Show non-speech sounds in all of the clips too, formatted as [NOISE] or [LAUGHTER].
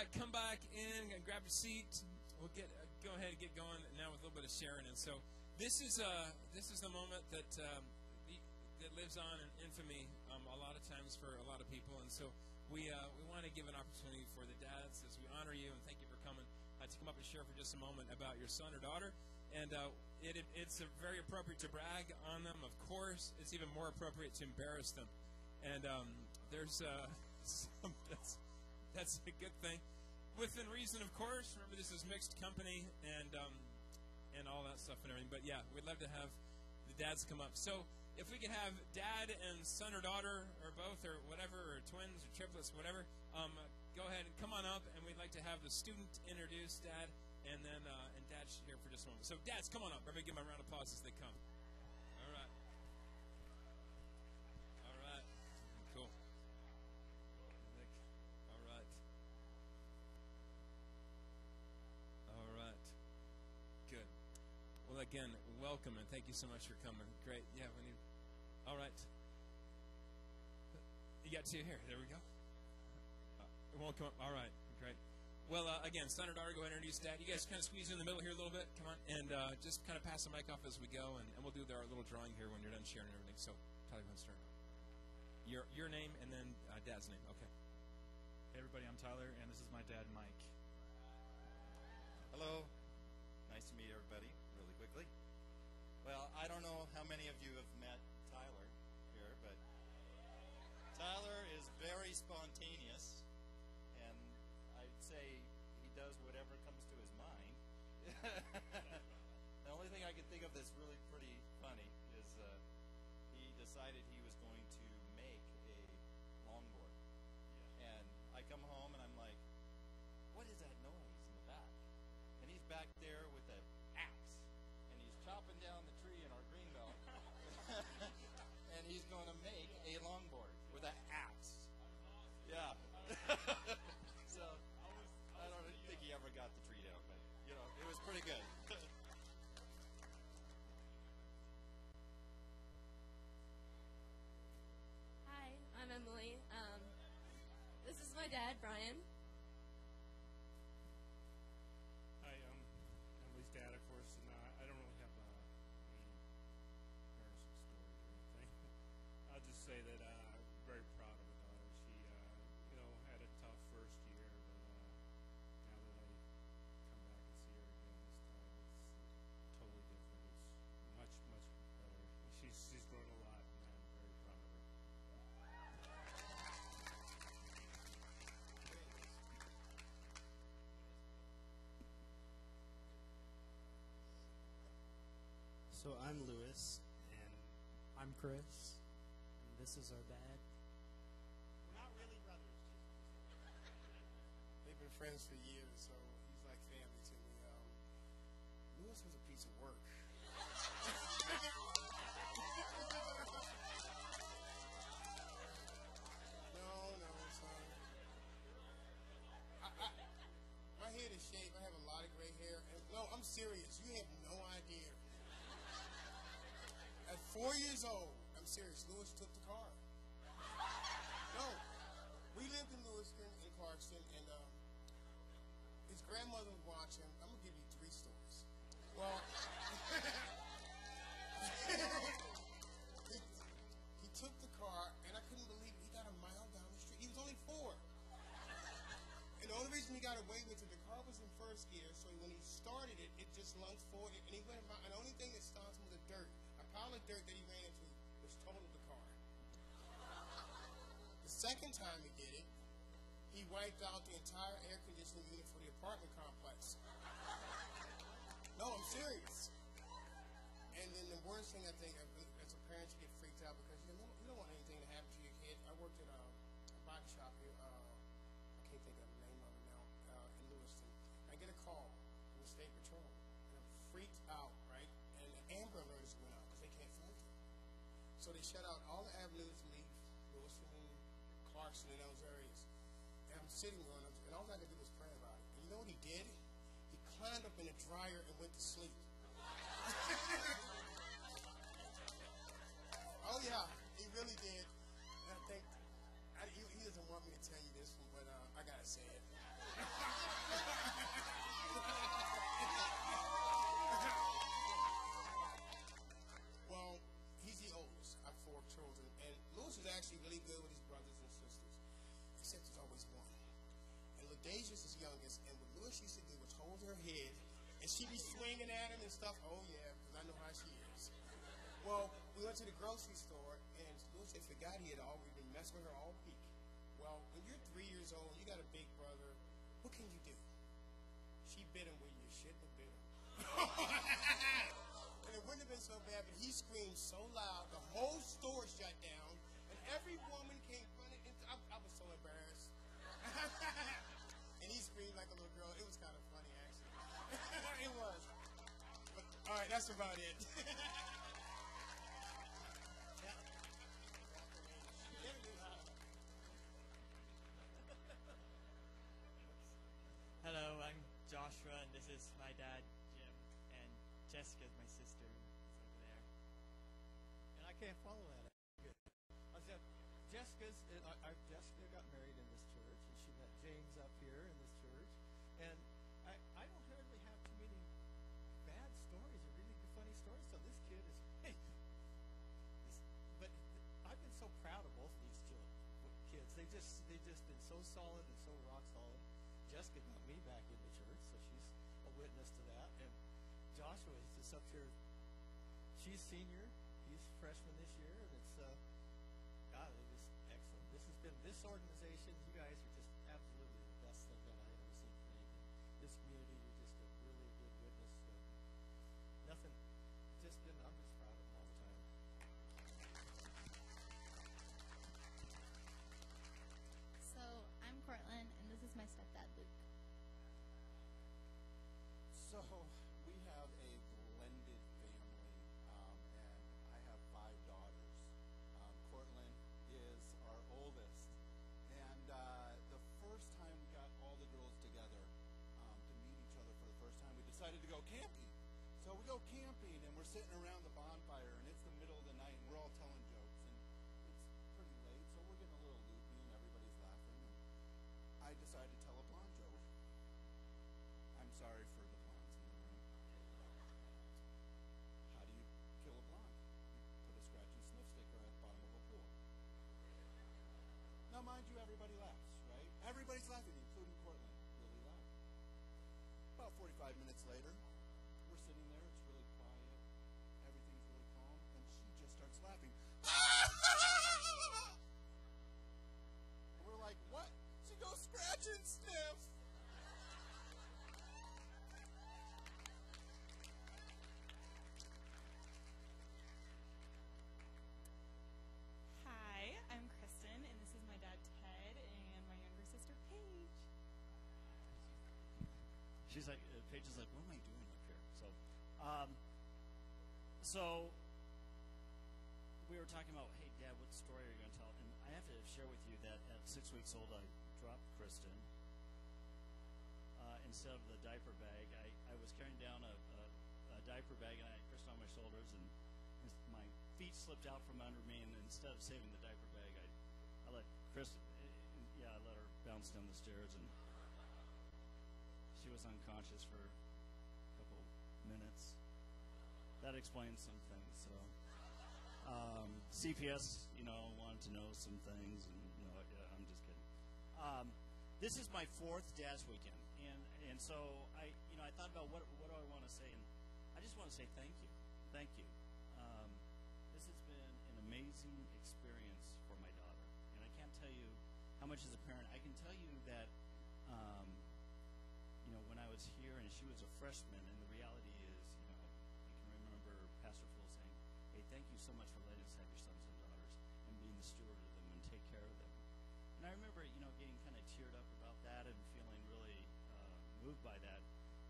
right, come back in and grab your seat. We'll get uh, go ahead and get going now with a little bit of sharing. And so this is uh this is the moment that um, that lives on in infamy um, a lot of times for a lot of people. And so we uh, we want to give an opportunity for the dads as we honor you and thank you for coming uh, to come up and share for just a moment about your son or daughter. And uh, it, it, it's very appropriate to brag on them, of course. It's even more appropriate to embarrass them. And um, there's uh, [LAUGHS] some, that's that's a good thing. Within reason, of course. Remember, this is mixed company and um, and all that stuff and everything. But yeah, we'd love to have the dads come up. So if we could have dad and son or daughter or both or whatever or twins or triplets, whatever, um, go ahead and come on up. And we'd like to have the student introduce dad, and then uh, and dad should here for just a moment. So dads, come on up. Everybody, give them a round of applause as they come. All right. All right. Cool. All right. All right. Good. Well, again, welcome and thank you so much for coming. Great. Yeah, we need. All right. You got two here. There we go. Uh, it won't come up. All right. Great. Well, uh, again, son or daughter, go ahead and introduce dad. You guys kind of squeeze in the middle here a little bit. Come on. And uh, just kind of pass the mic off as we go, and, and we'll do our little drawing here when you're done sharing everything. So, Tyler, let's start. Your, your name and then uh, dad's name. Okay. Hey everybody, I'm Tyler, and this is my dad, Mike. Hello. Nice to meet everybody really quickly. Well, I don't know how many of you have met Tyler here, but Tyler is very spontaneous, and I'd say he does whatever comes to his mind. [LAUGHS] the only thing I can think of that's really pretty funny is uh, he decided he was going to make a longboard. And I come home and I'm like, what is that noise in the back? And he's back there he's going to make a longboard with an axe. Yeah. [LAUGHS] so I don't think he ever got the tree down, but you know, it was pretty good. [LAUGHS] Hi, I'm Emily. Um, this is my dad, Brian. So I'm Lewis, and I'm Chris, and this is our dad. We're not really brothers. They've been friends for years, so he's like family to me. Um, Lewis was a piece of work. Four years old, I'm serious. Lewis took the car. No, we lived in Lewiston in Clarkston, and um, his grandmother was watching. I'm gonna give you three stories. Well, he, [LAUGHS] he took the car, and I couldn't believe it. he got a mile down the street. He was only four. And the only reason he got away with it, the car was in first gear, so when he started it, it just lunged forward, and he went about, And the only thing that stopped him was the dirt. Pile of dirt that he ran into was totaled the car. The second time he did it, he wiped out the entire air conditioning unit for the apartment complex. No, I'm serious. And then the worst thing I think, as a parent, you get freaked out because you don't, you don't want anything to happen to your kid. I worked at a, a body shop here. Uh, I can't think of the name of it now. Uh, in Lewiston, I get a call from the state patrol, and I'm freaked out, So they shut out all the avenues to Lewiston and Clarkston and those areas. And I'm sitting on them, and all I could do was pray about it. And you know what he did? He climbed up in the dryer and went to sleep. [LAUGHS] oh yeah, he really did. And I think I, he, he doesn't want me to tell you this one, but uh, I gotta say it. Deja's his youngest, and what Lewis used to do was hold her head, and she'd be swinging at him and stuff. Oh yeah, because I know how she is. Well, we went to the grocery store, and Lewis had forgot he had already been messing with her all week. Well, when you're three years old, you got a big brother. What can you do? She bit him where you shouldn't have bit him. [LAUGHS] and it wouldn't have been so bad, but he screamed so loud, the whole store shut down, and every woman came like a little girl. It was kind of funny, actually. [LAUGHS] it was. But, all right, that's about it. [LAUGHS] Hello, I'm Joshua, and this is my dad, Jim, and Jessica's my sister. Is over there. And I can't follow that. Good. I said, Jessica's. Uh, I, Jessica got married in this church, and she met James up here in this church. And I, I don't hardly have too many bad stories or really funny stories. So this kid is, [LAUGHS] but I've been so proud of both of these children, kids. They just they just been so solid and so rock solid. Jessica got me back into church, so she's a witness to that. And Joshua is just up here. She's senior. He's freshman this year, and it's uh, God, it is excellent. This has been this organization. You guys are just This community, you're just a really good witness. Uh, nothing. Just been. I'm just proud of them all the time. So I'm Cortland, and this is my stepdad, Luke. So we go camping, and we're sitting around the bonfire, and it's the middle of the night, and we're all telling jokes, and it's pretty late, so we're getting a little loopy, and everybody's laughing. And I decided to tell a blonde joke. I'm sorry for the blondes in the room. How do you kill a blonde? You put a scratch and sniff sticker at the bottom of a pool. Now, mind you, everybody laughs, right? Everybody's laughing, including Cortland, really loud. About 45 minutes later, sitting there, it's really quiet, everything's really calm, and she just starts laughing. So we were talking about, hey, Dad, what story are you going to tell? And I have to share with you that at six weeks old, I dropped Kristen. Uh, instead of the diaper bag, I, I was carrying down a, a, a diaper bag and I had Kristen on my shoulders, and my feet slipped out from under me. And instead of saving the diaper bag, I, I let Kristen, yeah, I let her bounce down the stairs and she was unconscious for a couple minutes. That explains some things. So, um, CPS, you know, wanted to know some things, and no, yeah, I'm just kidding. Um, this is my fourth Dad's weekend, and and so I, you know, I thought about what what do I want to say, and I just want to say thank you, thank you. Um, this has been an amazing experience for my daughter, and I can't tell you how much as a parent. I can tell you that. Um, you know, when I was here and she was a freshman, and thank you so much for letting us have your sons and daughters and being the steward of them and take care of them." And I remember, you know, getting kind of teared up about that and feeling really uh, moved by that.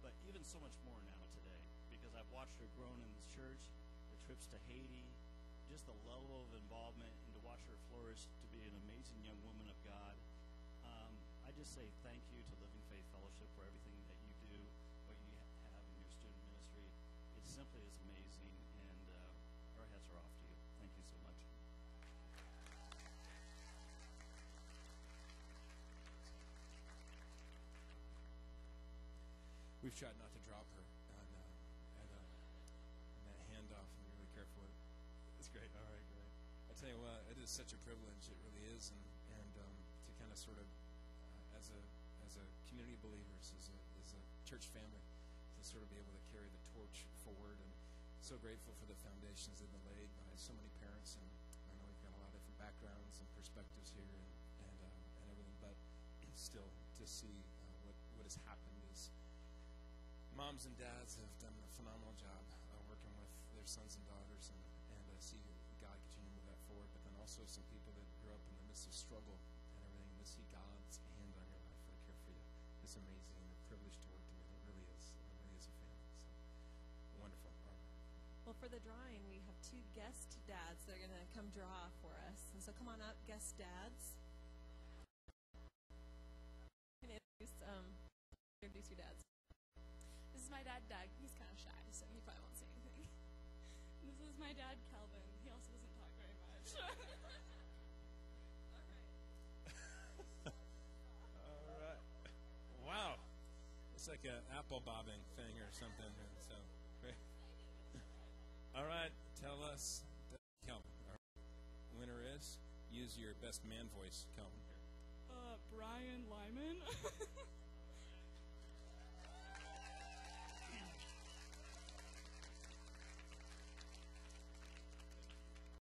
But even so much more now today, because I've watched her grow in this church, the trips to Haiti, just the level of involvement, and to watch her flourish to be an amazing young woman of God. Um, I just say thank you to Living Faith Fellowship for everything We've tried not to drop her on, uh, at, uh, that handoff and be really careful with it. That's great. All right, great. I tell you what, it is such a privilege. It really is, and and um, to kind of sort of uh, as a as a community of believers as a, as a church family to sort of be able to carry the torch forward. And so grateful for the foundations that have been laid by so many parents. And I know we've got a lot of different backgrounds and perspectives here and, and, um, and everything, but still to see uh, what, what has happened moms and dads have done a phenomenal job uh, working with their sons and daughters and, and uh, see God continue to move that forward. But then also some people that grew up in the midst of struggle and everything, to see God's hand on your life and care for you is amazing and a privilege to work together. It really is. It really is a family. So wonderful. Well, for the drawing, we have two guest dads that are going to come draw for us. And so come on up, guest dads. Introduce, um, introduce your dads? Shy, so he probably won't say anything. [LAUGHS] this is my dad, Calvin. He also doesn't talk very much. [LAUGHS] [LAUGHS] All right. Wow. It's like an apple bobbing thing or something. And so, great. All right. Tell us, Kelvin. Our winner is use your best man voice, Calvin. uh, Brian